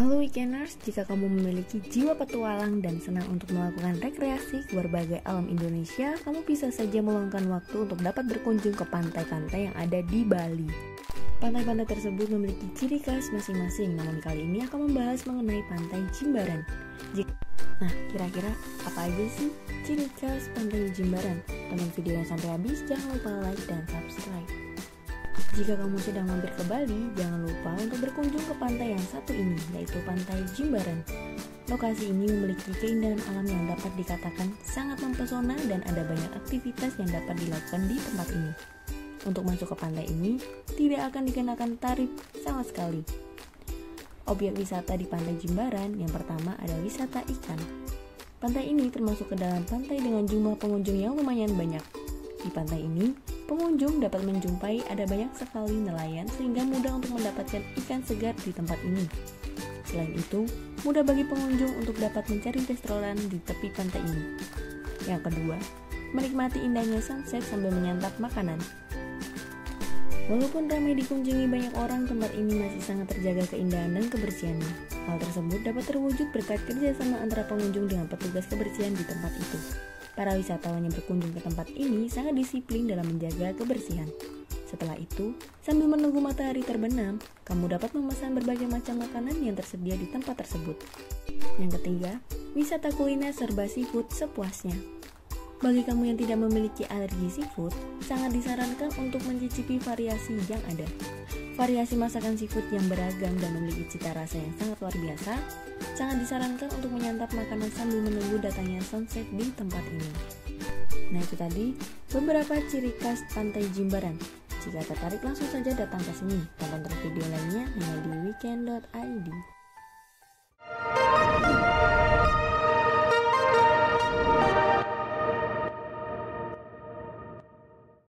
Halo Weekenders, jika kamu memiliki jiwa petualang dan senang untuk melakukan rekreasi ke berbagai alam Indonesia, kamu bisa saja meluangkan waktu untuk dapat berkunjung ke pantai-pantai yang ada di Bali. Pantai-pantai tersebut memiliki ciri khas masing-masing, namun kali ini akan membahas mengenai pantai Jimbaran. Nah, kira-kira apa aja sih ciri khas pantai Jimbaran? Tonton video yang sampai habis, jangan lupa like dan subscribe. Jika kamu sedang mampir ke Bali, jangan lupa untuk berkunjung ke pantai yang satu ini, yaitu Pantai Jimbaran. Lokasi ini memiliki keindahan alam yang dapat dikatakan sangat mempesona dan ada banyak aktivitas yang dapat dilakukan di tempat ini. Untuk masuk ke pantai ini, tidak akan dikenakan tarif sama sekali. Objek wisata di Pantai Jimbaran yang pertama ada wisata ikan. Pantai ini termasuk ke dalam pantai dengan jumlah pengunjung yang lumayan banyak. Di pantai ini, Pengunjung dapat menjumpai ada banyak sekali nelayan sehingga mudah untuk mendapatkan ikan segar di tempat ini. Selain itu, mudah bagi pengunjung untuk dapat mencari restoran di tepi pantai ini. Yang kedua, menikmati indahnya sunset sambil menyantap makanan. Walaupun ramai dikunjungi banyak orang, tempat ini masih sangat terjaga keindahan dan kebersihannya. Hal tersebut dapat terwujud berkat kerjasama antara pengunjung dengan petugas kebersihan di tempat itu. Para wisatawan yang berkunjung ke tempat ini sangat disiplin dalam menjaga kebersihan. Setelah itu, sambil menunggu matahari terbenam, kamu dapat memesan berbagai macam makanan yang tersedia di tempat tersebut. Yang ketiga, wisata kuliner serba seafood sepuasnya. Bagi kamu yang tidak memiliki alergi seafood, sangat disarankan untuk mencicipi variasi yang ada. Variasi masakan seafood yang beragam dan memiliki cita rasa yang sangat luar biasa, sangat disarankan untuk menyantap makanan sambil menunggu datangnya sunset di tempat ini. Nah itu tadi beberapa ciri khas pantai Jimbaran. Jika tertarik langsung saja datang ke sini. Tonton terus video lainnya hanya di weekend.id.